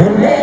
Amen.